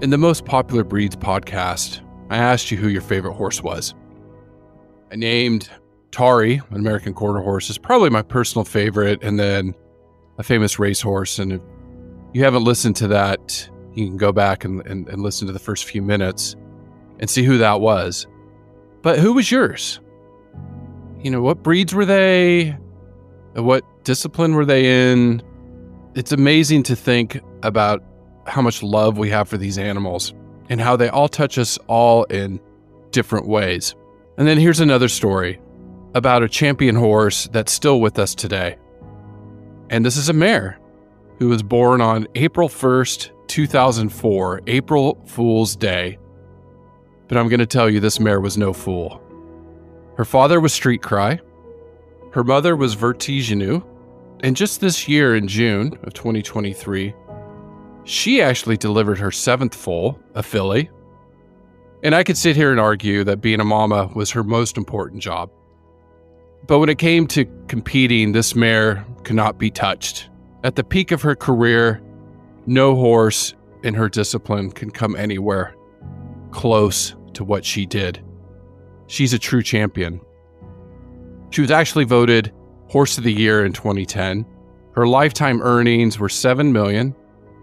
In the most popular breeds podcast, I asked you who your favorite horse was. I named Tari, an American quarter horse, is probably my personal favorite, and then a famous racehorse. And if you haven't listened to that, you can go back and, and, and listen to the first few minutes and see who that was. But who was yours? You know, what breeds were they? What discipline were they in? It's amazing to think about how much love we have for these animals and how they all touch us all in different ways. And then here's another story about a champion horse that's still with us today. And this is a mare who was born on April 1st, 2004, April Fool's Day. But I'm going to tell you, this mare was no fool. Her father was Street Cry, her mother was Vertigineux, and just this year in June of 2023, she actually delivered her seventh foal, a filly. And I could sit here and argue that being a mama was her most important job. But when it came to competing, this mare could not be touched. At the peak of her career, no horse in her discipline can come anywhere close to what she did. She's a true champion. She was actually voted Horse of the Year in 2010. Her lifetime earnings were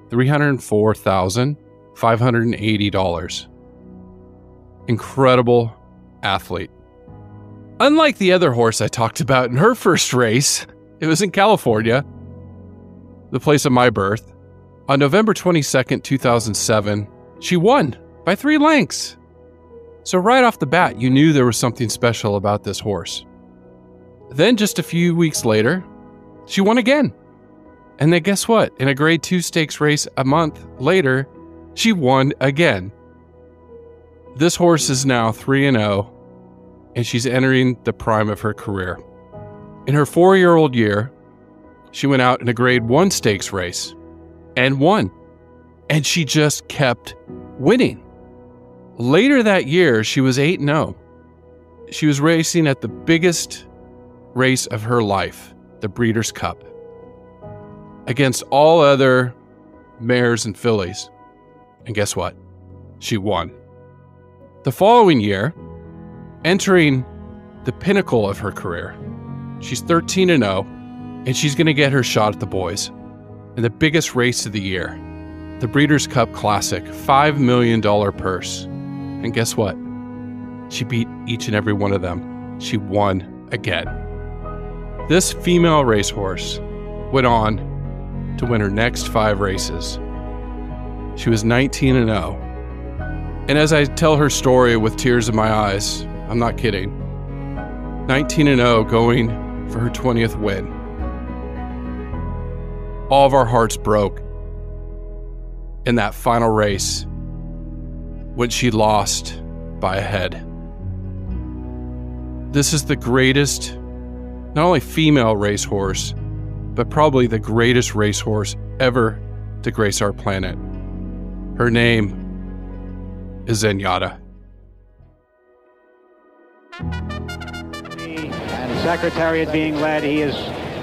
$7,304,580. Incredible athlete. Unlike the other horse I talked about in her first race, it was in California, the place of my birth. On November 22nd, 2007, she won by three lengths. So, right off the bat, you knew there was something special about this horse. Then, just a few weeks later, she won again. And then, guess what? In a grade two stakes race a month later, she won again. This horse is now 3 and 0 and she's entering the prime of her career. In her four year old year, she went out in a grade one stakes race and won. And she just kept winning. Later that year, she was 8 0. She was racing at the biggest race of her life, the Breeders' Cup, against all other mares and fillies. And guess what? She won. The following year, entering the pinnacle of her career. She's 13 and 0, and she's going to get her shot at the boys in the biggest race of the year, the Breeders' Cup Classic, $5 million purse. And guess what? She beat each and every one of them. She won again. This female racehorse went on to win her next five races. She was 19 and 0. And as I tell her story with tears in my eyes, I'm not kidding. 19 and 0 going for her 20th win. All of our hearts broke in that final race when she lost by a head. This is the greatest, not only female racehorse, but probably the greatest racehorse ever to grace our planet. Her name is Zenyatta. And Secretariat being led, he is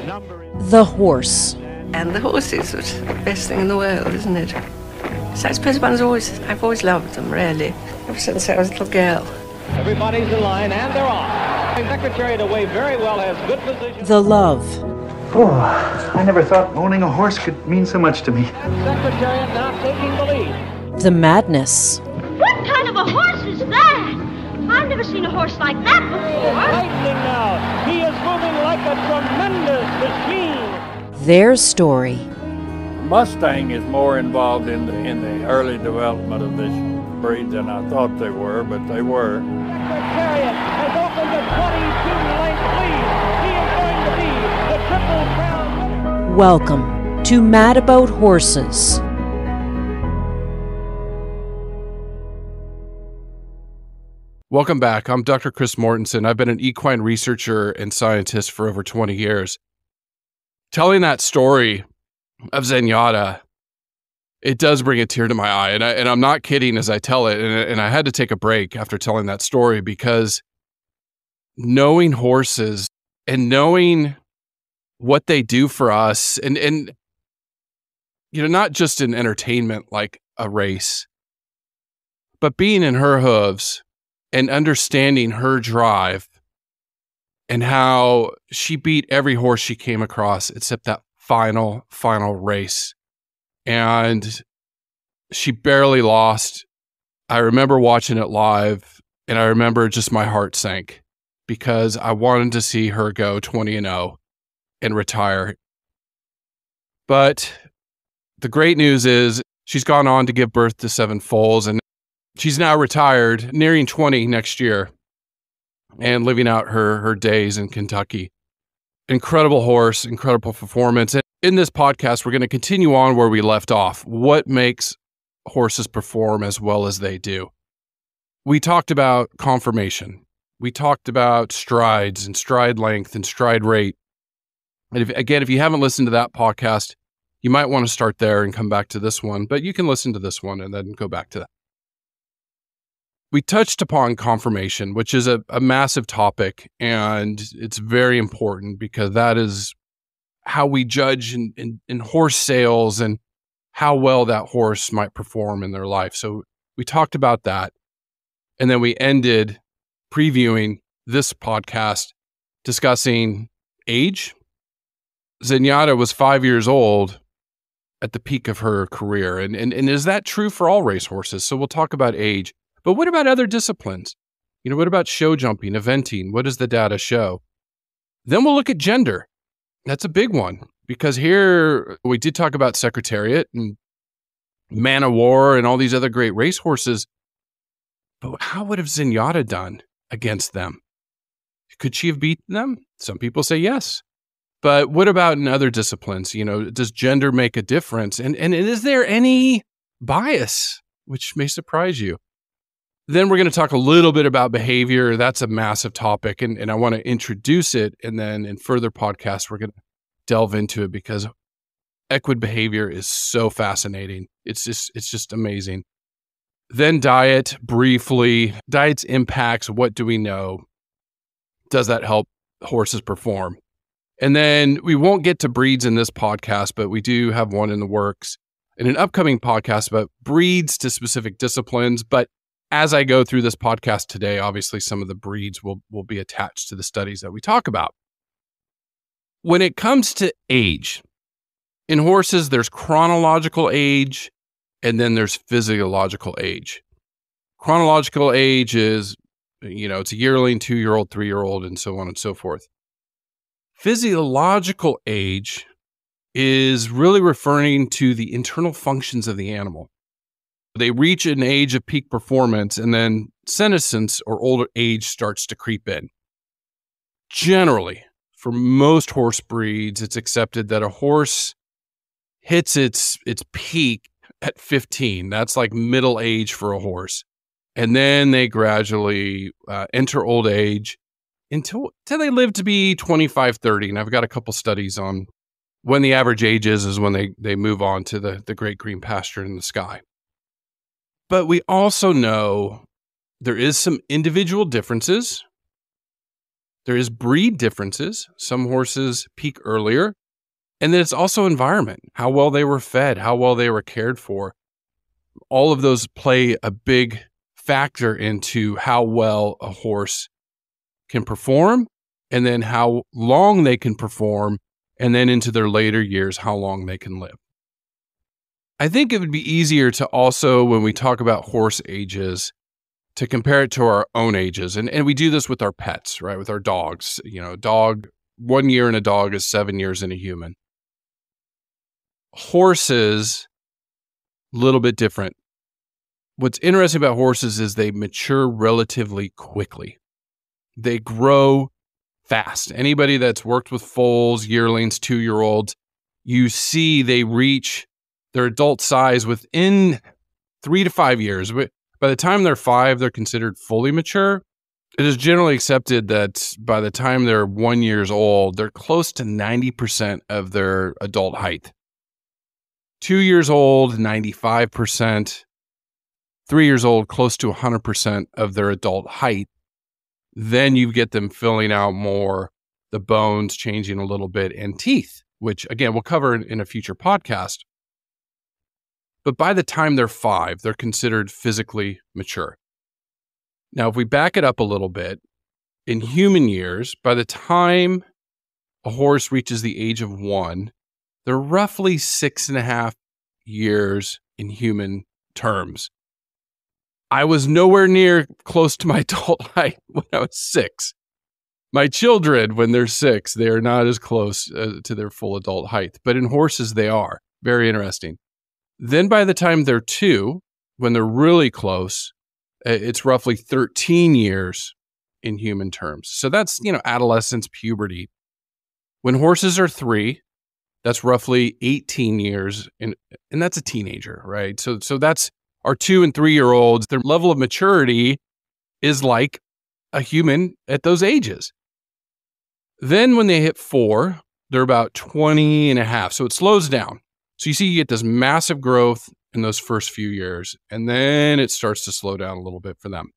number. The horse. And the horse is the best thing in the world, isn't it? So I suppose one's always, I've always loved them, really, ever since I was a little girl. Everybody's in line, and they're off. Secretariat away very well, has good position. The love. Oh, I never thought owning a horse could mean so much to me. And Secretariat taking the lead. The madness. What kind of a horse is that? I've never seen a horse like that before. Lightning now. He is moving like a tremendous machine. Their story. Mustang is more involved in the, in the early development of this breed than I thought they were, but they were. Welcome to Mad About Horses. Welcome back. I'm Dr. Chris Mortensen. I've been an equine researcher and scientist for over 20 years. Telling that story of Zenyatta, it does bring a tear to my eye. And, I, and I'm not kidding as I tell it. And, and I had to take a break after telling that story because knowing horses and knowing what they do for us and, and, you know, not just in entertainment like a race, But being in her hooves and understanding her drive and how she beat every horse she came across except that final, final race. And she barely lost. I remember watching it live and I remember just my heart sank because I wanted to see her go 20 and 0 and retire. But the great news is she's gone on to give birth to seven foals and she's now retired, nearing 20 next year and living out her her days in Kentucky. Incredible horse, incredible performance. And in this podcast, we're going to continue on where we left off. What makes horses perform as well as they do? We talked about conformation. We talked about strides and stride length and stride rate. And if, again, if you haven't listened to that podcast, you might want to start there and come back to this one, but you can listen to this one and then go back to that we touched upon conformation, which is a, a massive topic, and it's very important because that is how we judge in, in, in, horse sales and how well that horse might perform in their life. So we talked about that. And then we ended previewing this podcast discussing age. Zenyatta was five years old at the peak of her career. And, and, and is that true for all racehorses? So we'll talk about age. But what about other disciplines? You know, what about show jumping, eventing? What does the data show? Then we'll look at gender. That's a big one because here we did talk about Secretariat and Man o' War and all these other great racehorses. But how would have Zenyatta done against them? Could she have beaten them? Some people say yes. But what about in other disciplines? You know, does gender make a difference? And and is there any bias, which may surprise you? Then we're going to talk a little bit about behavior. That's a massive topic, and, and I want to introduce it. And then in further podcasts, we're going to delve into it because equid behavior is so fascinating. It's just it's just amazing. Then diet briefly. Diet's impacts. What do we know? Does that help horses perform? And then we won't get to breeds in this podcast, but we do have one in the works in an upcoming podcast about breeds to specific disciplines. But as I go through this podcast today, obviously some of the breeds will, will be attached to the studies that we talk about. When it comes to age, in horses, there's chronological age and then there's physiological age. Chronological age is, you know, it's a yearling, two year old, three year old, and so on and so forth. Physiological age is really referring to the internal functions of the animal. They reach an age of peak performance, and then senescence or older age starts to creep in. Generally, for most horse breeds, it's accepted that a horse hits its its peak at 15. That's like middle age for a horse. And then they gradually uh, enter old age until, until they live to be 25, 30. And I've got a couple studies on when the average age is, is when they, they move on to the, the great green pasture in the sky. But we also know there is some individual differences. There is breed differences. Some horses peak earlier. And then it's also environment, how well they were fed, how well they were cared for. All of those play a big factor into how well a horse can perform and then how long they can perform and then into their later years how long they can live. I think it would be easier to also, when we talk about horse ages, to compare it to our own ages. And, and we do this with our pets, right? With our dogs. You know, dog, one year in a dog is seven years in a human. Horses, a little bit different. What's interesting about horses is they mature relatively quickly. They grow fast. Anybody that's worked with foals, yearlings, two year olds, you see they reach their adult size within three to five years. But By the time they're five, they're considered fully mature. It is generally accepted that by the time they're one years old, they're close to 90% of their adult height. Two years old, 95%. Three years old, close to 100% of their adult height. Then you get them filling out more, the bones changing a little bit, and teeth, which again, we'll cover in, in a future podcast. but by the time they're five, they're considered physically mature. Now, if we back it up a little bit, in human years, by the time a horse reaches the age of one, they're roughly six and a half years in human terms. I was nowhere near close to my adult height when I was six. My children, when they're six, they are not as close uh, to their full adult height, but in horses, they are. Very interesting. Then by the time they're two, when they're really close, it's roughly 13 years in human terms. So that's, you know, adolescence, puberty. When horses are three, that's roughly 18 years and and that's a teenager, right? So so that's our 2 and 3 year olds, their level of maturity is like a human at those ages. Then when they hit 4, they're about 20 and a half. So it slows down. So you see you get this massive growth in those first few years and then it starts to slow down a little bit for them.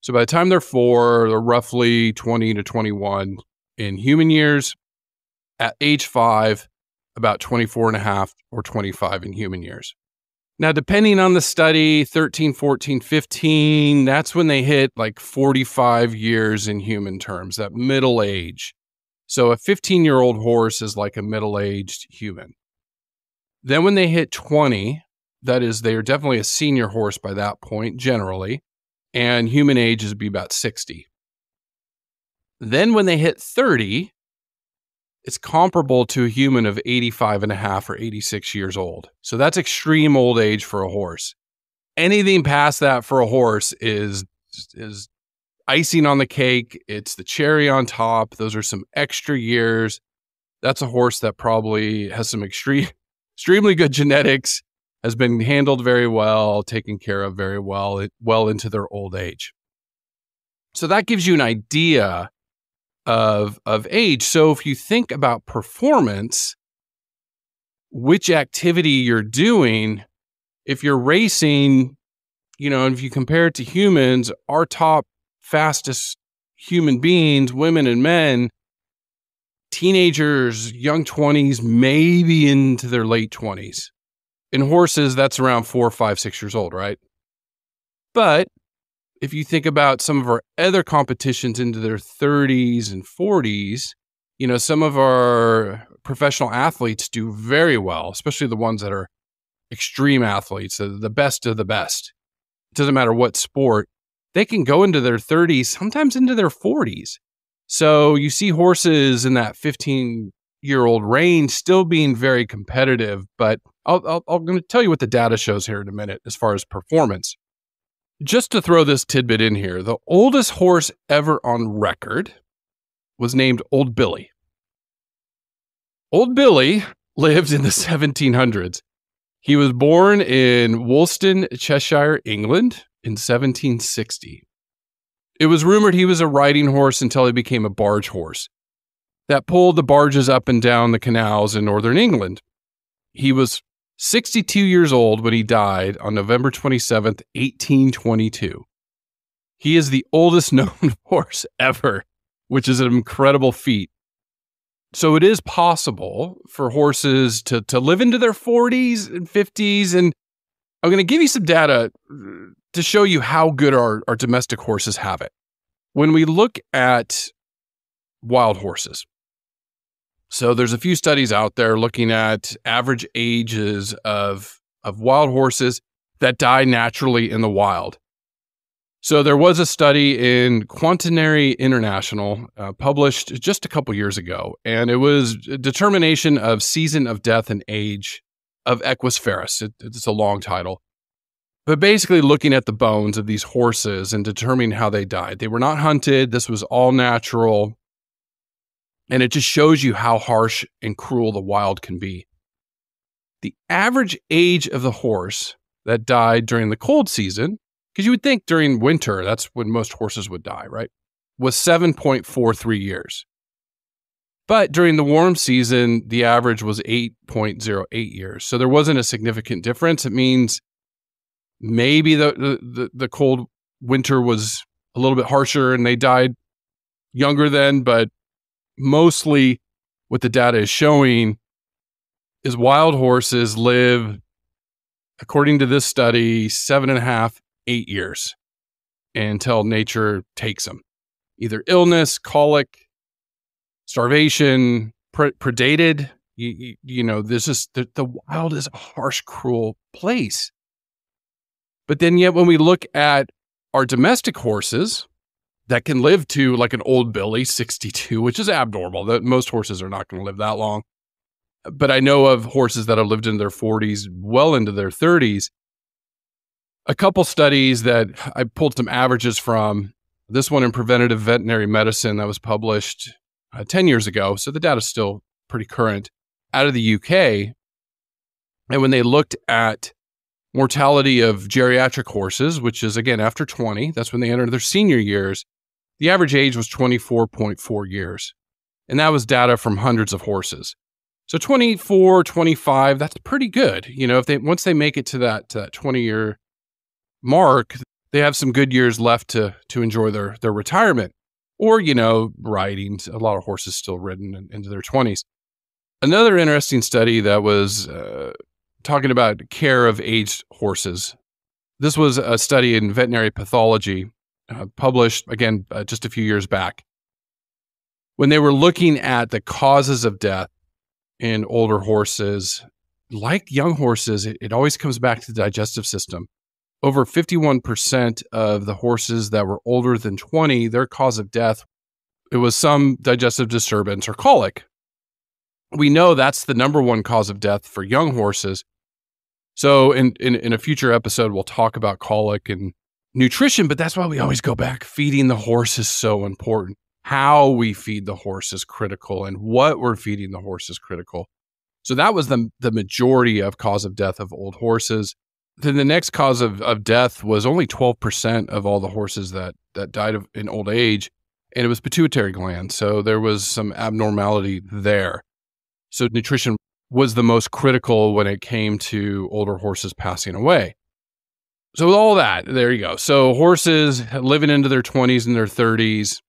So by the time they're 4, they're roughly 20 to 21 in human years. At age 5, about 24 and a half or 25 in human years. Now, depending on the study, 13, 14, 15, that's when they hit like 45 years in human terms, that middle age. So a 15 year old horse is like a middle aged human. Then when they hit 20, that is, they are definitely a senior horse by that point, generally, and human age is be about 60. Then when they hit 30, it's comparable to a human of 85 and a half or 86 years old. So that's extreme old age for a horse. Anything past that for a horse is is icing on the cake. It's the cherry on top. Those are some extra years. That's a horse that probably has some extreme extremely good genetics, has been handled very well, taken care of very well, well into their old age. So that gives you an idea of of age. So if you think about performance, which activity you're doing, if you're racing, you know, and if you compare it to humans, our top fastest human beings, women and men, teenagers, young 20s, maybe into their late 20s. In horses, that's around four, five, six years old, right? But if you think about some of our other competitions into their 30s and 40s, you know, some of our professional athletes do very well, especially the ones that are extreme athletes, the best of the best. It doesn't matter what sport, they can go into their 30s, sometimes into their 40s. So you see horses in that 15 year old range still being very competitive, but I'll, I'll, I'm going to tell you what the data shows here in a minute as far as performance. Just to throw this tidbit in here, the oldest horse ever on record was named Old Billy. Old Billy lived in the 1700s. He was born in Woolston, Cheshire, England in 1760. It was rumored he was a riding horse until he became a barge horse that pulled the barges up and down the canals in northern England. He was 62 years old when he died on November 27th, 1822. He is the oldest known horse ever, which is an incredible feat. So it is possible for horses to, to live into their 40s and 50s. And I'm going to give you some data uh, to show you how good our, our domestic horses have it. When we look at wild horses, so there's a few studies out there looking at average ages of of wild horses that die naturally in the wild. So there was a study in Quaternary International uh, published just a couple years ago, and it was a determination of season of death and age of Equus ferus. It, it's a long title, but basically looking at the bones of these horses and determining how they died. They were not hunted. This was all natural. And it just shows you how harsh and cruel the wild can be. The average age of the horse that died during the cold season, because you would think during winter, that's when most horses would die, right? Was 7.43 years. But during the warm season, the average was 8.08 years. So there wasn't a significant difference. It means maybe the, the, the cold winter was a little bit harsher and they died younger then, but mostly what the data is showing is wild horses live according to this study, seven and a half, eight years until nature takes them. Either illness, colic, starvation, pre- predated. You, you, you, know, this is the, the wild is a harsh, cruel place. But then, yet, when we look at our domestic horses that can live to like an old Billy, 62, which is abnormal, that most horses are not going to live that long. But I know of horses that have lived in their 40s, well into their 30s. A couple studies that I pulled some averages from. This one in Preventative Veterinary Medicine that was published uh, 10 years ago. So the data is still pretty current out of the UK. And when they looked at mortality of geriatric horses, which is again after 20, that's when they enter their senior years, the average age was 24.4 years. And that was data from hundreds of horses. So 24, 25, that's pretty good. You know, if they once they make it to that uh, 20 year mark, they have some good years left to to enjoy their their retirement. Or, you know, riding. A lot of horses still ridden into their 20s. Another interesting study that was uh, talking about care of aged horses. This was a study in veterinary pathology uh, published again uh, just a few years back. When they were looking at the causes of death in older horses, like young horses, it, it always comes back to the digestive system. Over 51% of the horses that were older than 20, their cause of death, it was some digestive disturbance or colic. We know that's the number one cause of death for young horses so in, in in a future episode, we'll talk about colic and nutrition, but that's why we always go back. Feeding the horse is so important. How we feed the horse is critical, and what we're feeding the horse is critical. So that was the the majority of cause of death of old horses. Then the next cause of, of death was only 12% of all the horses that that died of, in old age, and it was pituitary gland. So there was some abnormality there. So nutrition was the most critical when it came to older horses passing away. So, with all that, there you go. So, horses living into their 20s and their 30s,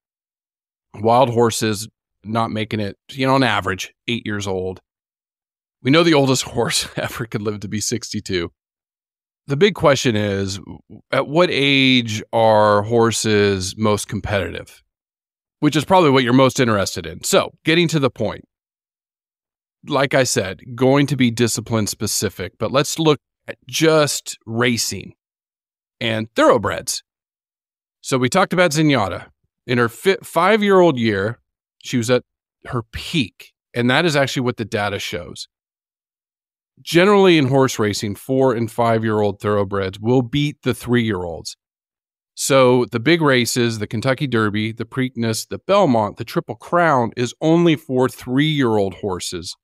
wild horses not making it, you know, on average, eight years old. We know the oldest horse ever could live to be 62. The big question is at what age are horses most competitive? Which is probably what you're most interested in. So, getting to the point, like I said, going to be discipline specific, but let's look at just racing and thoroughbreds. So we talked about Zenyatta. In her five year old year, she was at her peak. And that is actually what the data shows. Generally, in horse racing, four and five year old thoroughbreds will beat the three year olds. So the big races, the Kentucky Derby, the Preakness, the Belmont, the Triple Crown is only for three year old horses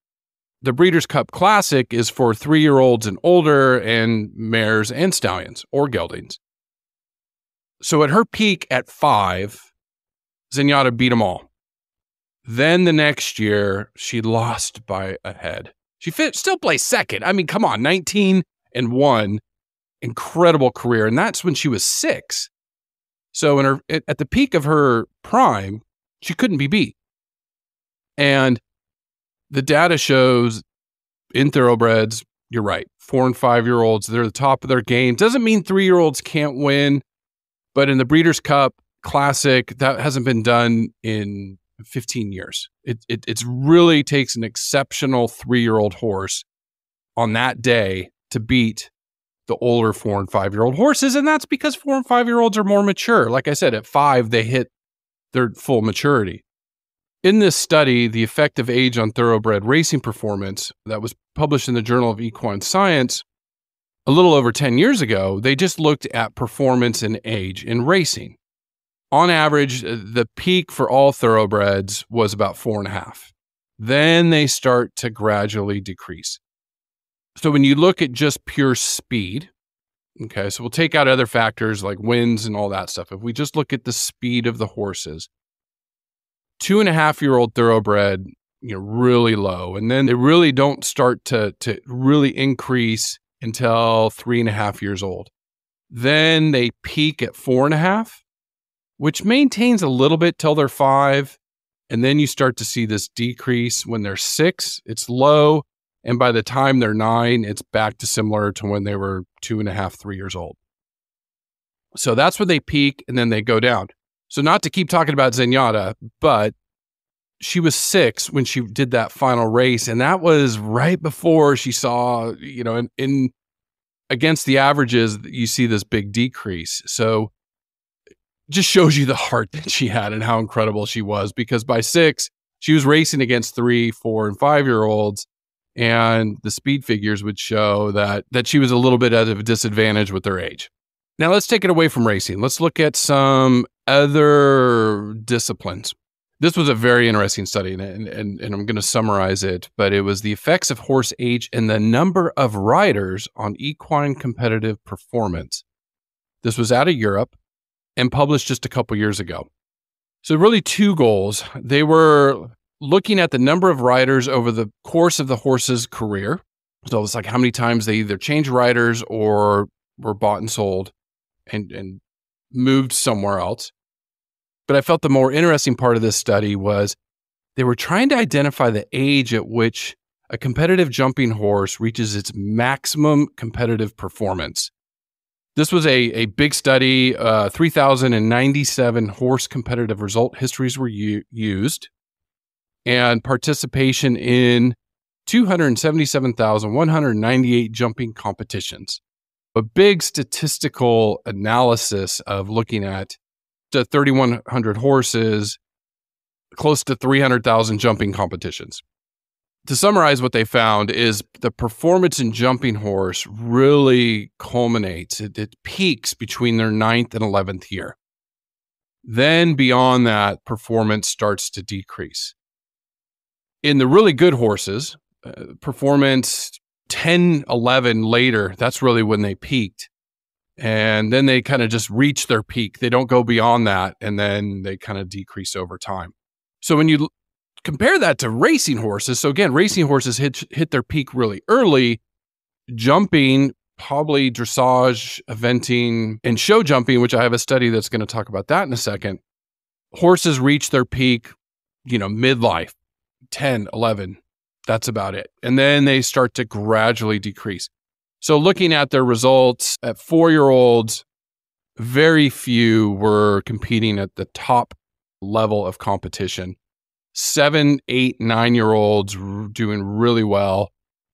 the Breeders' Cup Classic is for three year olds and older, and mares and stallions or geldings. So at her peak at five, Zenyatta beat them all. Then the next year, she lost by a head. She fit, still placed second. I mean, come on, 19 and one, incredible career. And that's when she was six. So in her at the peak of her prime, she couldn't be beat. And the data shows in thoroughbreds, you're right. Four and five year olds, they're the top of their game. Doesn't mean three year olds can't win, but in the Breeders' Cup Classic, that hasn't been done in 15 years. It, it it's really takes an exceptional three year old horse on that day to beat the older four and five year old horses. And that's because four and five year olds are more mature. Like I said, at five, they hit their full maturity. In this study, the effect of age on thoroughbred racing performance that was published in the Journal of Equine Science a little over 10 years ago, they just looked at performance and age in racing. On average, uh, the peak for all thoroughbreds was about four and a half. Then they start to gradually decrease. So when you look at just pure speed, okay, so we'll take out other factors like winds and all that stuff. If we just look at the speed of the horses, two and a half year old thoroughbred, you know, really low. And then they really don't start to, to really increase until three and a half years old. Then they peak at four and a half, which maintains a little bit till they're five. And then you start to see this decrease when they're six, it's low. And by the time they're nine, it's back to similar to when they were two and a half, three years old. So that's where they peak and then they go down. So, not to keep talking about Zenyatta, but she was six when she did that final race. And that was right before she saw, you know, in, in against the averages, you see this big decrease. So, just shows you the heart that she had and how incredible she was because by six, she was racing against three, four, and five year olds. And the speed figures would show that that she was a little bit at a disadvantage with her age. Now let's take it away from racing. Let's look at some other disciplines. This was a very interesting study, and, and, and I'm going to summarize it, but it was the effects of horse age and the number of riders on equine competitive performance. This was out of Europe and published just a couple years ago. So, really, two goals. They were looking at the number of riders over the course of the horse's career. So, it's like how many times they either changed riders or were bought and sold and, and moved somewhere else. But I felt the more interesting part of this study was they were trying to identify the age at which a competitive jumping horse reaches its maximum competitive performance. This was a, a big study. Uh, 3,097 horse competitive result histories were u- used, and participation in 277,198 jumping competitions. A big statistical analysis of looking at the 3,100 horses, close to 300,000 jumping competitions. To summarize what they found is the performance in jumping horse really culminates it, it, peaks between their ninth and 11th year. Then beyond that performance starts to decrease. In the really good horses uh, performance 10 11 later that's really when they peaked and then they kind of just reach their peak they don't go beyond that and then they kind of decrease over time so when you compare that to racing horses. So again, racing horses hit hit their peak really early. Jumping, probably dressage, eventing, and show jumping, which I have a study that's going to talk about that in a second. Horses reach their peak, you know, midlife, 10, 11. That's about it. And then they start to gradually decrease. So looking at their results at 4-year-olds, very few were competing at the top level of competition seven, eight, nine year olds doing really well.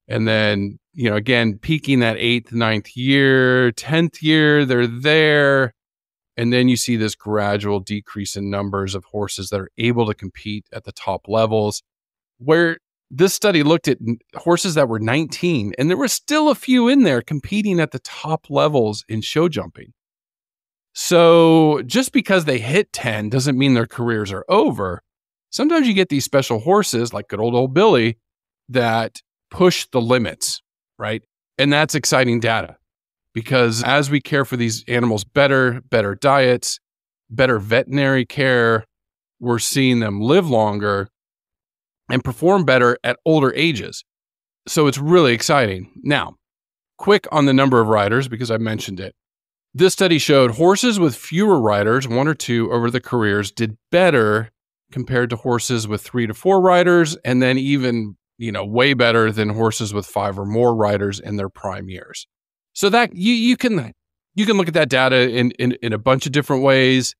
And then, you know, again, peaking that eighth, ninth year, 10th year, they're there. And then you see this gradual decrease in numbers of horses that are able to compete at the top levels. Where this study looked at horses that were 19, and there were still a few in there competing at the top levels in show jumping. So just because they hit 10 doesn't mean their careers are over sometimes you get these special horses like good old old Billy that push the limits, right? And that's exciting data because as we care for these animals better, better diets, better veterinary care, we're seeing them live longer and perform better at older ages. So it's really exciting. Now, quick on the number of riders because I mentioned it. This study showed horses with fewer riders, one or two over the careers, did better compared to horses with three to four riders, and then even, you know, way better than horses with five or more riders in their prime years. So that you you can you can look at that data in in, in a bunch of different ways.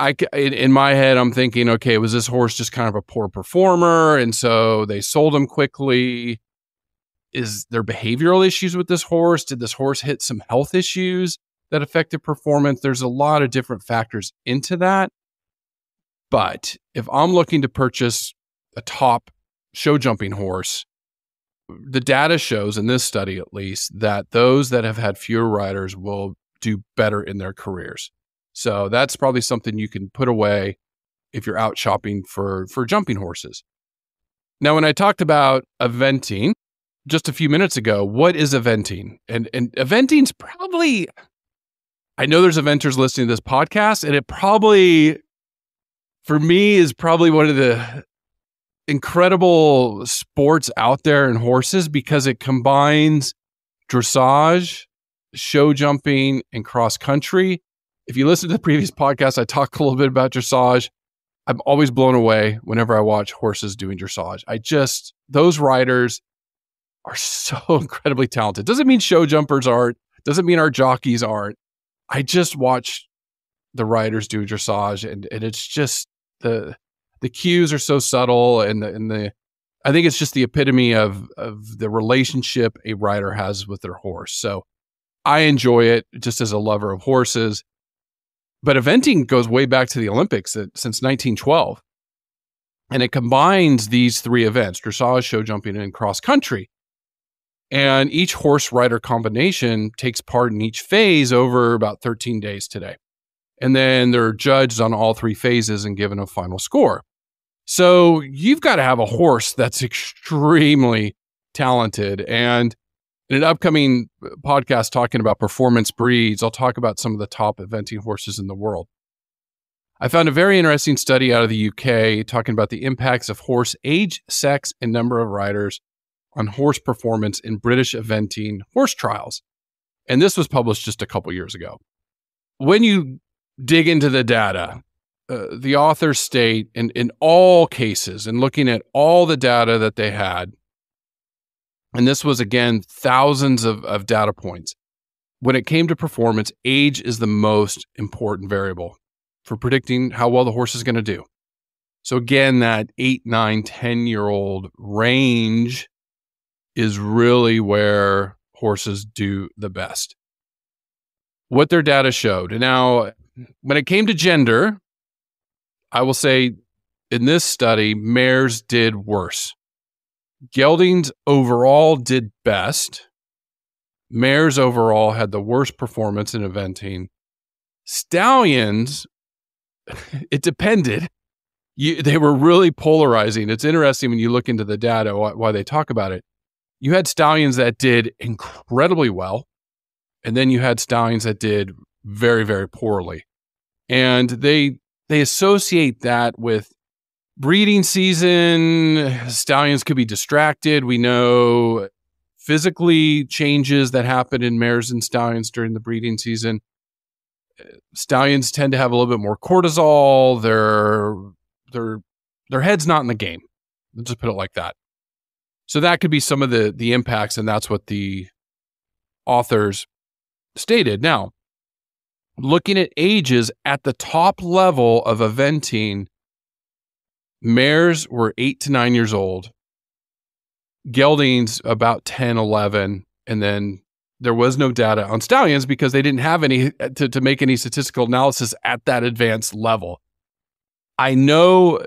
I in, my head, I'm thinking, okay, was this horse just kind of a poor performer, and so they sold him quickly? Is there behavioral issues with this horse? Did this horse hit some health issues that affected performance? There's a lot of different factors into that. But if I'm looking to purchase a top show jumping horse, the data shows in this study at least that those that have had fewer riders will do better in their careers. So that's probably something you can put away if you're out shopping for for jumping horses. Now when I talked about eventing just a few minutes ago, what is eventing? And and eventing's probably I know there's eventers listening to this podcast and it probably for me is probably one of the incredible sports out there in horses because it combines dressage, show jumping, and cross country. If you listen to the previous podcast, I talked a little bit about dressage. I'm always blown away whenever I watch horses doing dressage. I just, those riders are so incredibly talented. Doesn't mean show jumpers aren't, doesn't mean our jockeys aren't. I just watch the riders do dressage and, and it's just the the cues are so subtle and the, and the I think it's just the epitome of of the relationship a rider has with their horse. So I enjoy it just as a lover of horses. But eventing goes way back to the Olympics uh, since 1912. And it combines these three events dressage, show jumping, and cross country. And each horse rider combination takes part in each phase over about 13 days today. And then they're judged on all three phases and given a final score. So you've got to have a horse that's extremely talented. And in an upcoming podcast talking about performance breeds, I'll talk about some of the top eventing horses in the world. I found a very interesting study out of the UK talking about the impacts of horse age, sex, and number of riders on horse performance in British eventing horse trials. And this was published just a couple years ago. When you dig into the data, uh, the authors state in, in all cases, and looking at all the data that they had, and this was again thousands of, of data points. When it came to performance, age is the most important variable for predicting how well the horse is going to do. So, again, that eight, nine, 10 year old range is really where horses do the best. What their data showed. Now, when it came to gender, I will say in this study, mares did worse. Geldings overall did best. Mares overall had the worst performance in eventing. Stallions, it depended. You, they were really polarizing. It's interesting when you look into the data why, why they talk about it. You had stallions that did incredibly well, and then you had stallions that did very, very poorly. And they they associate that with breeding season, stallions could be distracted. We know physically changes that happen in mares and stallions during the breeding season. Stallions tend to have a little bit more cortisol. Their their their head's not in the game. Let's just put it like that. So that could be some of the the impacts, and that's what the authors stated. Now, looking at ages at the top level of eventing, mares were eight to nine years old, geldings about 10, 11, and then there was no data on stallions because they didn't have any uh, to, to make any statistical analysis at that advanced level. I know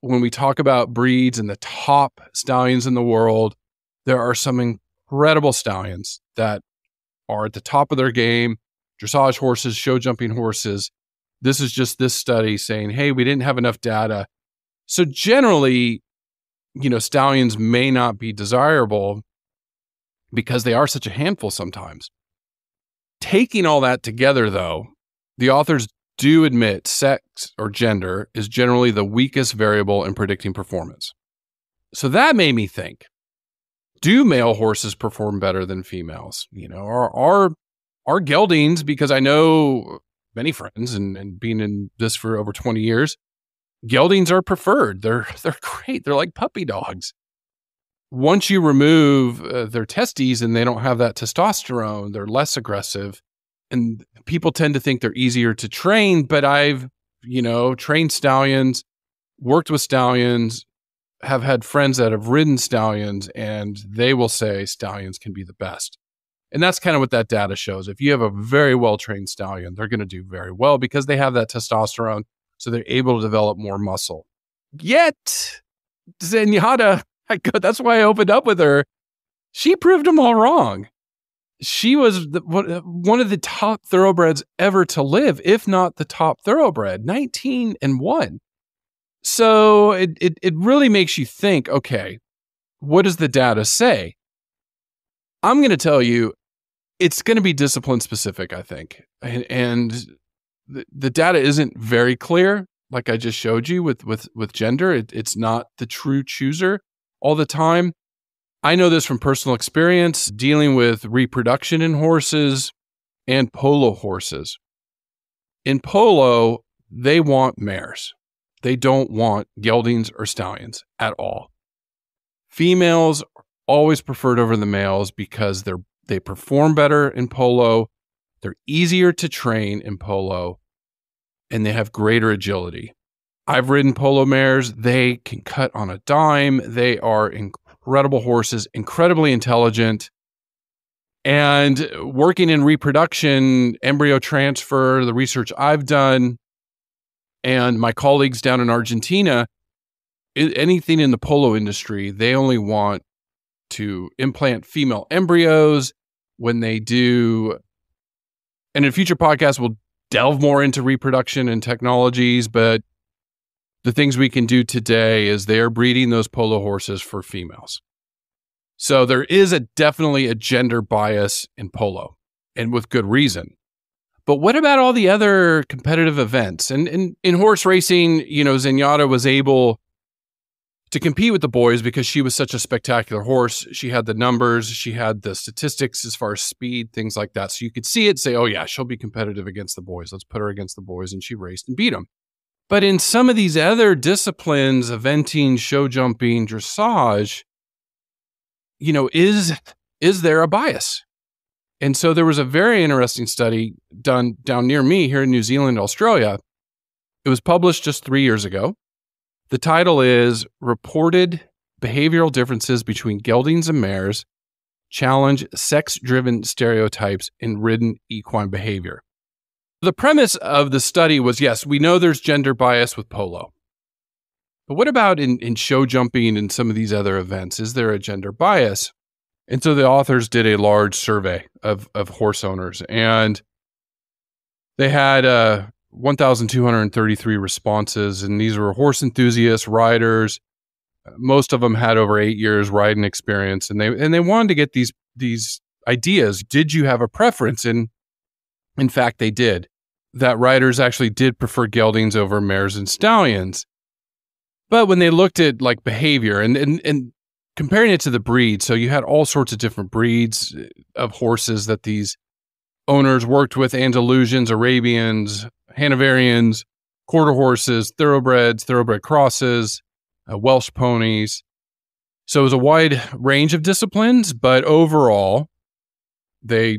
when we talk about breeds and the top stallions in the world, there are some incredible stallions that are at the top of their game dressage horses, show jumping horses. This is just this study saying, hey, we didn't have enough data. So generally, you know, stallions may not be desirable because they are such a handful sometimes. Taking all that together, though, the authors do admit sex or gender is generally the weakest variable in predicting performance. So that made me think do male horses perform better than females? You know, are, are are geldings because I know many friends and, and being in this for over 20 years, geldings are preferred. They're they're great. They're like puppy dogs. Once you remove uh, their testes and they don't have that testosterone, they're less aggressive. And people tend to think they're easier to train, but I've, you know, trained stallions, worked with stallions, have had friends that have ridden stallions, and they will say stallions can be the best. And that's kind of what that data shows. If you have a very well trained stallion, they're going to do very well because they have that testosterone. So they're able to develop more muscle. Yet, Zenyatta, that's why I opened up with her. She proved them all wrong. She was the, one of the top thoroughbreds ever to live, if not the top thoroughbred, 19 and 1. So it, it, it really makes you think okay, what does the data say? I'm going to tell you, it's going to be discipline specific, I think. And, and the, data isn't very clear, like I just showed you with, with, with gender. It, it's not the true chooser all the time. I know this from personal experience dealing with reproduction in horses and polo horses. In polo, they want mares. They don't want geldings or stallions at all. Females are always preferred over the males because they're they perform better in polo, they're easier to train in polo, and they have greater agility. I've ridden polo mares. They can cut on a dime. They are incredible horses, incredibly intelligent. And working in reproduction, embryo transfer, the research I've done, and my colleagues down in Argentina, anything in the polo industry, they only want to implant female embryos when they do. And in future podcasts, we'll delve more into reproduction and technologies, but the things we can do today is they're breeding those polo horses for females. So there is a definitely a gender bias in polo and with good reason. But what about all the other competitive events? And in horse racing, you know, Zenyatta was able to compete with the boys because she was such a spectacular horse. She had the numbers, she had the statistics as far as speed, things like that. So you could see it, say, oh, yeah, she'll be competitive against the boys. Let's put her against the boys. And she raced and beat them. But in some of these other disciplines, eventing, show jumping, dressage, you know, is is there a bias? And so there was a very interesting study done down near me here in New Zealand, Australia. It was published just three years ago. The title is Reported Behavioral Differences Between Geldings and Mares Challenge Sex Driven Stereotypes in Ridden Equine Behavior. The premise of the study was yes, we know there's gender bias with polo. But what about in, in show jumping and some of these other events? Is there a gender bias? And so the authors did a large survey of, of horse owners and they had uh, 1,233 responses, and these were horse enthusiasts, riders. Most of them had over eight years riding experience, and they and they wanted to get these these ideas. Did you have a preference? And in fact, they did. That riders actually did prefer geldings over mares and stallions. But when they looked at like behavior and and, and comparing it to the breed, so you had all sorts of different breeds of horses that these owners worked with Andalusians, Arabians, Hanoverians, quarter horses, thoroughbreds, thoroughbred crosses, uh, Welsh ponies. So it was a wide range of disciplines, but overall, they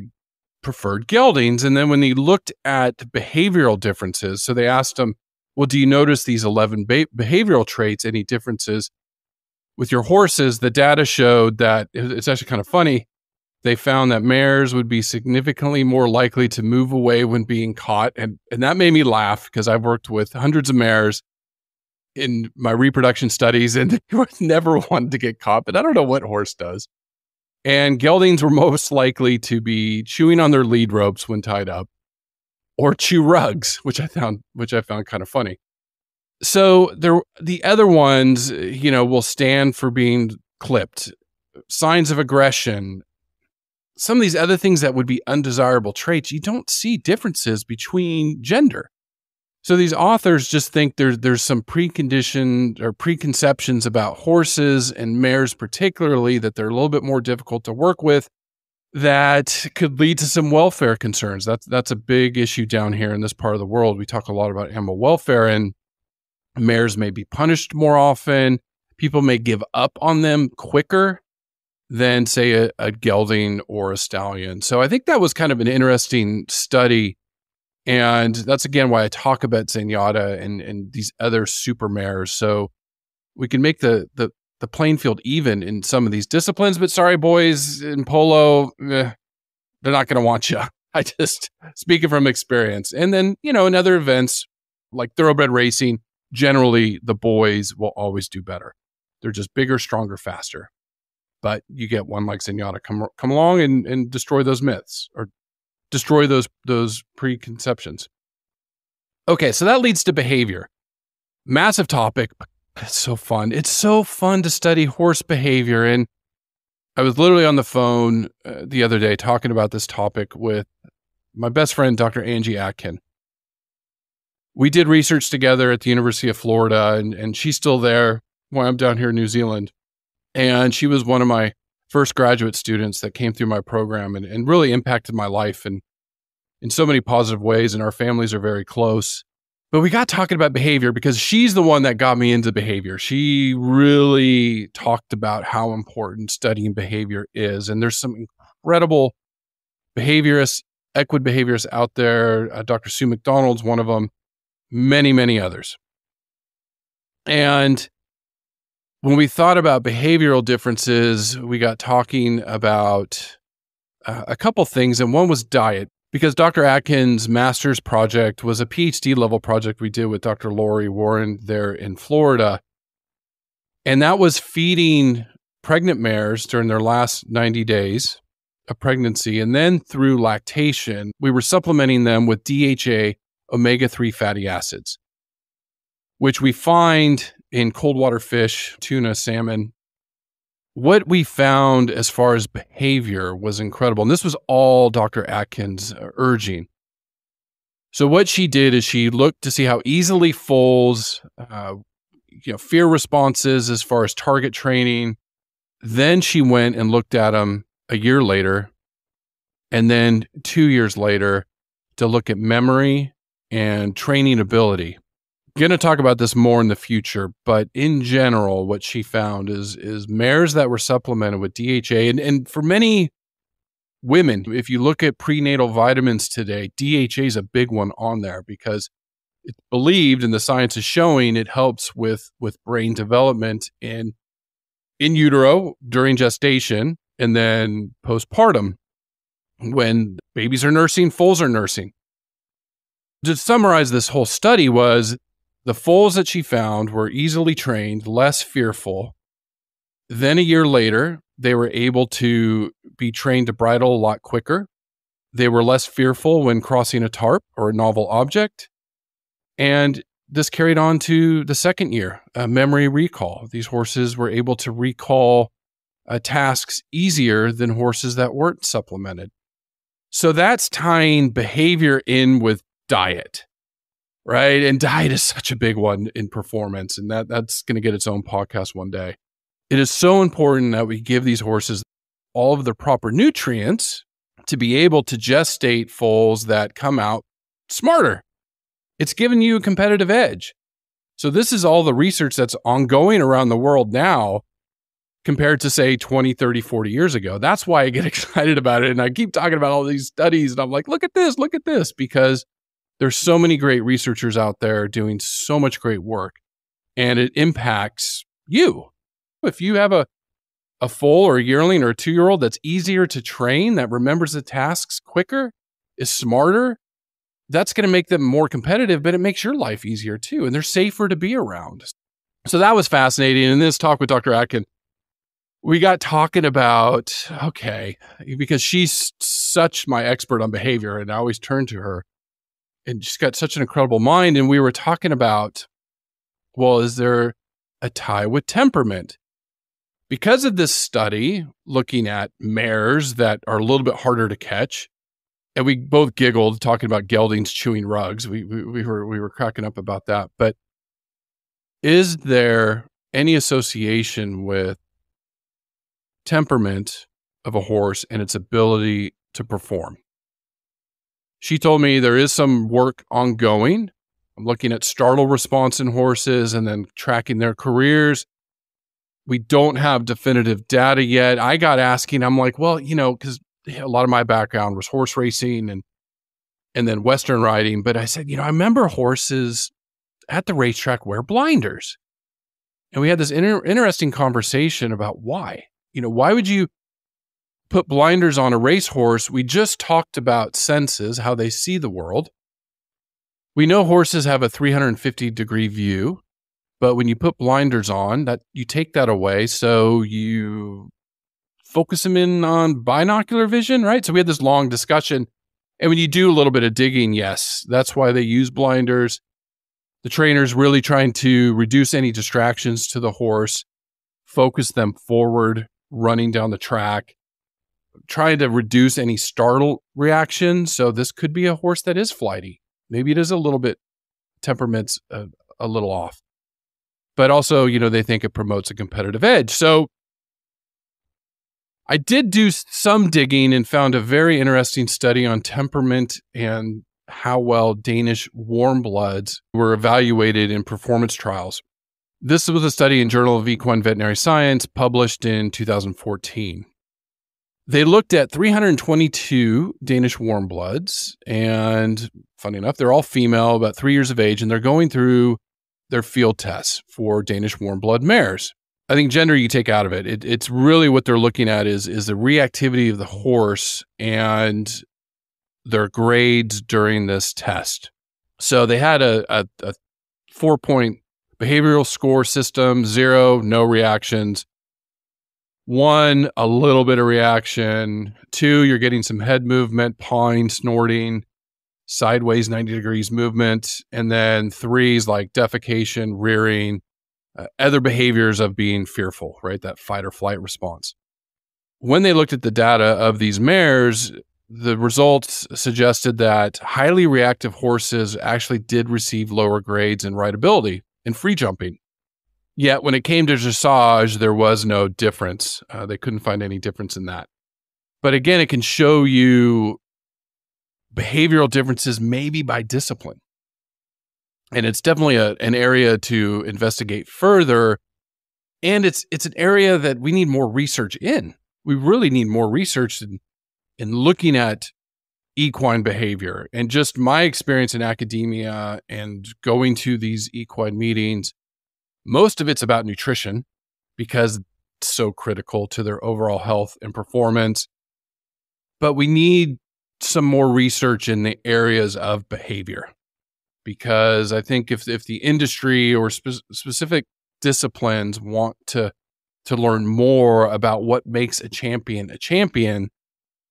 preferred geldings. And then when they looked at behavioral differences, so they asked them, well, do you notice these 11 ba- behavioral traits, any differences with your horses? The data showed that it's actually kind of funny they found that mares would be significantly more likely to move away when being caught. And, and that made me laugh because I've worked with hundreds of mares in my reproduction studies and they never wanted to get caught, but I don't know what horse does. And geldings were most likely to be chewing on their lead ropes when tied up or chew rugs, which I found which I found kind of funny. So there the other ones, you know, will stand for being clipped, signs of aggression, some of these other things that would be undesirable traits, you don't see differences between gender. So these authors just think there's there's some preconditioned or preconceptions about horses and mares particularly that they're a little bit more difficult to work with that could lead to some welfare concerns. That's that's a big issue down here in this part of the world. We talk a lot about animal welfare and mares may be punished more often. People may give up on them quicker than say a, a gelding or a stallion. So I think that was kind of an interesting study. And that's again why I talk about Zenyatta and, and these other super mares. So we can make the, the, the playing field even in some of these disciplines. But sorry, boys in polo, eh, they're not going to want you. I just speaking from experience. And then, you know, in other events like thoroughbred racing, generally the boys will always do better. They're just bigger, stronger, faster but you get one like Zenyatta come come along and, and destroy those myths or destroy those those preconceptions. Okay, so that leads to behavior. Massive topic. It's so fun. It's so fun to study horse behavior. And I was literally on the phone uh, the other day talking about this topic with my best friend, Dr. Angie Adkin. We did research together at the University of Florida, and, and she's still there while I'm down here in New Zealand. And she was one of my first graduate students that came through my program and, and really impacted my life and in so many positive ways. And our families are very close. But we got talking about behavior because she's the one that got me into behavior. She really talked about how important studying behavior is. And there's some incredible behaviorists, equid behaviorists out there. Uh, Dr. Sue McDonnell's one of them, many, many others. And when we thought about behavioral differences, we got talking about uh, a couple things, and one was diet because Dr. Adkins' master's project was a PhD level project we did with Dr. Lori Warren there in Florida. And that was feeding pregnant mares during their last 90 days of pregnancy. And then through lactation, we were supplementing them with DHA omega 3 fatty acids, which we find in cold water fish, tuna, salmon, what we found as far as behavior was incredible. And this was all Dr. Adkins urging. So what she did is she looked to see how easily foals, uh, you know, fear responses as far as target training. Then she went and looked at them a year later, and then two years later to look at memory and training ability going to talk about this more in the future, but in general, what she found is is mares that were supplemented with DHA, and and for many women, if you look at prenatal vitamins today, DHA is a big one on there because it's believed, and the science is showing it helps with with brain development in in utero during gestation and then postpartum when babies are nursing, foals are nursing. To summarize this whole study was the foals that she found were easily trained, less fearful. Then a year later, they were able to be trained to bridle a lot quicker. They were less fearful when crossing a tarp or a novel object. And this carried on to the second year, a memory recall. These horses were able to recall uh, tasks easier than horses that weren't supplemented. So that's tying behavior in with diet right? And diet is such a big one in performance, and that that's going to get its own podcast one day. It is so important that we give these horses all of the proper nutrients to be able to gestate foals that come out smarter. It's giving you a competitive edge. So this is all the research that's ongoing around the world now compared to say 20, 30, 40 years ago. That's why I get excited about it and I keep talking about all these studies and I'm like, look at this, look at this because there's so many great researchers out there doing so much great work and it impacts you. If you have a a foal or a yearling or a two year old that's easier to train, that remembers the tasks quicker, is smarter, that's going to make them more competitive, but it makes your life easier too. And they're safer to be around. So that was fascinating. In this talk with Dr. Adkin, we got talking about, okay, because she's such my expert on behavior, and I always turn to her and she's got such an incredible mind. And we were talking about, well, is there a tie with temperament? Because of this study looking at mares that are a little bit harder to catch, and we both giggled talking about geldings chewing rugs. We, we, we were we were cracking up about that. But is there any association with temperament of a horse and its ability to perform? She told me there is some work ongoing. I'm looking at startle response in horses and then tracking their careers. We don't have definitive data yet. I got asking, I'm like, well, you know, because a lot of my background was horse racing and and then western riding, but I said, you know, I remember horses at the racetrack wear blinders. And we had this inter- interesting conversation about why. You know, why would you put blinders on a racehorse, we just talked about senses, how they see the world. We know horses have a 350 degree view, but when you put blinders on, that you take that away, so you focus them in on binocular vision, right? So we had this long discussion. And when you do a little bit of digging, yes, that's why they use blinders. The trainer's really trying to reduce any distractions to the horse, focus them forward, running down the track trying to reduce any startle reaction. So this could be a horse that is flighty. Maybe it is a little bit temperament's a, a little off. But also, you know, they think it promotes a competitive edge. So I did do some digging and found a very interesting study on temperament and how well Danish warm bloods were evaluated in performance trials. This was a study in Journal of Equine Veterinary Science published in 2014. They looked at 322 Danish warm bloods, and funny enough, they're all female, about three years of age, and they're going through their field tests for Danish warm blood mares. I think gender you take out of it. it. It's really what they're looking at is is the reactivity of the horse and their grades during this test. So they had a, a, a four point behavioral score system: zero, no reactions. One, a little bit of reaction. Two, you're getting some head movement, pawing, snorting, sideways 90 degrees movement. And then three is like defecation, rearing, uh, other behaviors of being fearful, right? That fight or flight response. When they looked at the data of these mares, the results suggested that highly reactive horses actually did receive lower grades in rideability and free jumping. Yet when it came to dressage, there was no difference. Uh, they couldn't find any difference in that. But again, it can show you behavioral differences, maybe by discipline. And it's definitely a, an area to investigate further. And it's it's an area that we need more research in. We really need more research in, in looking at equine behavior. And just my experience in academia and going to these equine meetings most of it's about nutrition because it's so critical to their overall health and performance. But we need some more research in the areas of behavior because I think if, if the industry or spe- specific disciplines want to to learn more about what makes a champion a champion,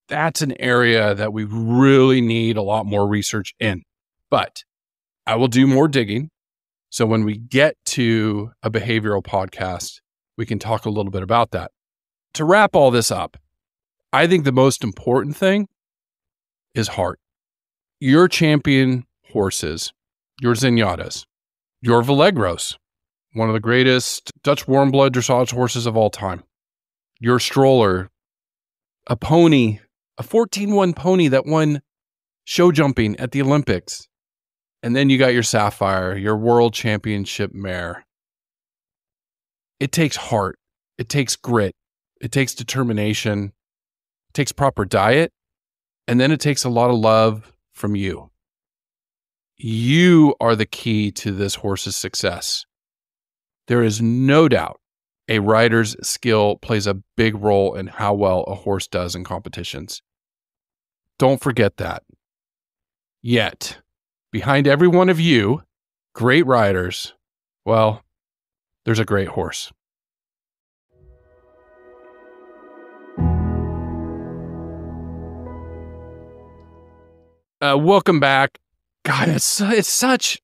that's an area that we really need a lot more research in. But I will do more digging so when we get to a behavioral podcast, we can talk a little bit about that. To wrap all this up, I think the most important thing is heart. Your champion horses, your Zenyattas, your Valegros, one of the greatest Dutch warm blood dressage horses of all time, your Stroller, a pony, a 14 1 pony that won show jumping at the Olympics, and then you got your Sapphire, your world championship mare. It takes heart, it takes grit, it takes determination, it takes proper diet, and then it takes a lot of love from you. You are the key to this horse's success. There is no doubt a rider's skill plays a big role in how well a horse does in competitions. Don't forget that. Yet, behind every one of you, great riders, well, there's a great horse. Uh, welcome back. God, it's it's such.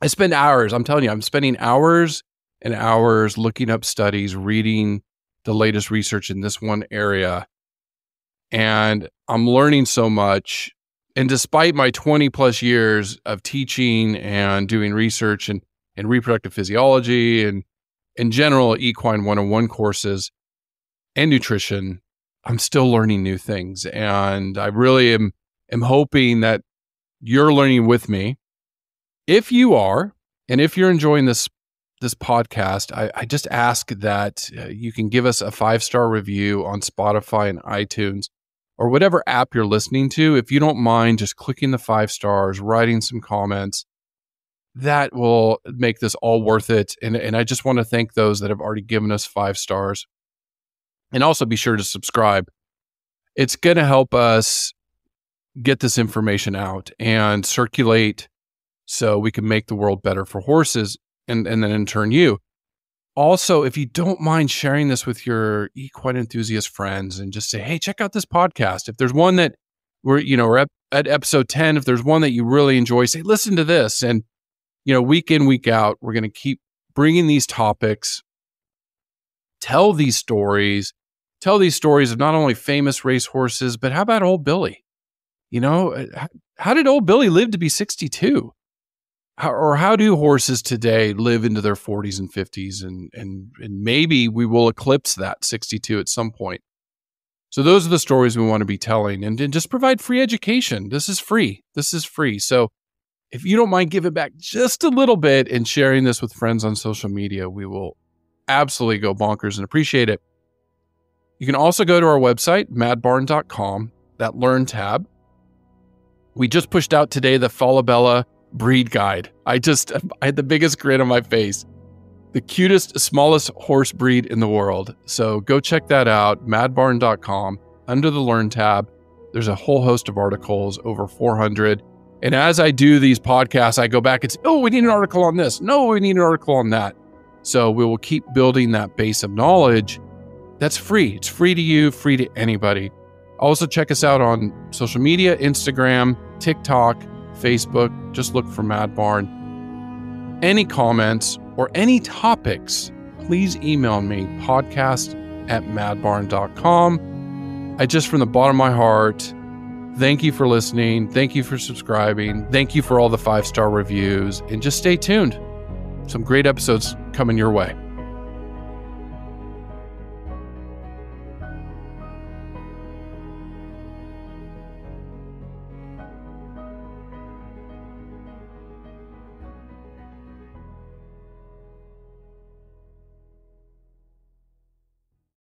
I spend hours. I'm telling you, I'm spending hours and hours looking up studies, reading the latest research in this one area, and I'm learning so much and despite my 20 plus years of teaching and doing research and, and reproductive physiology and in general equine 101 courses and nutrition, I'm still learning new things. And I really am, am hoping that you're learning with me. If you are, and if you're enjoying this this podcast, I, I just ask that uh, you can give us a five star review on Spotify and iTunes or whatever app you're listening to, if you don't mind just clicking the five stars, writing some comments, that will make this all worth it. And, and I just want to thank those that have already given us five stars. And also be sure to subscribe. It's going to help us get this information out and circulate so we can make the world better for horses and, and then in turn you also, if you don't mind sharing this with your equine enthusiast friends and just say, hey, check out this podcast. If there's one that we're, you know, we're at, at episode 10, if there's one that you really enjoy, say, listen to this. And, you know, week in, week out, we're going to keep bringing these topics, tell these stories, tell these stories of not only famous racehorses, but how about old Billy? You know, uh, how did old Billy live to be 62? How, or how do horses today live into their 40s and 50s and and and maybe we will eclipse that 62 at some point So those are the stories we want to be telling and, and just provide free education. This is free. This is free. So if you don't mind giving back just a little bit and sharing this with friends on social media, we will absolutely go bonkers and appreciate it. You can also go to our website, madbarn.com, that learn tab. We just pushed out today the Falabella breed guide. I just, I had the biggest grin on my face. The cutest, smallest horse breed in the world. So go check that out, madbarn.com. Under the Learn tab, there's a whole host of articles, over 400. And as I do these podcasts, I go back and say, oh, we need an article on this. No, we need an article on that. So we will keep building that base of knowledge. That's free. It's free to you, free to anybody. Also, check us out on social media Instagram, TikTok, Facebook. Just look for Mad Barn. Any comments or any topics, please email me podcast at madbarn.com. I just, from the bottom of my heart, thank you for listening. Thank you for subscribing. Thank you for all the five star reviews. And just stay tuned. Some great episodes coming your way.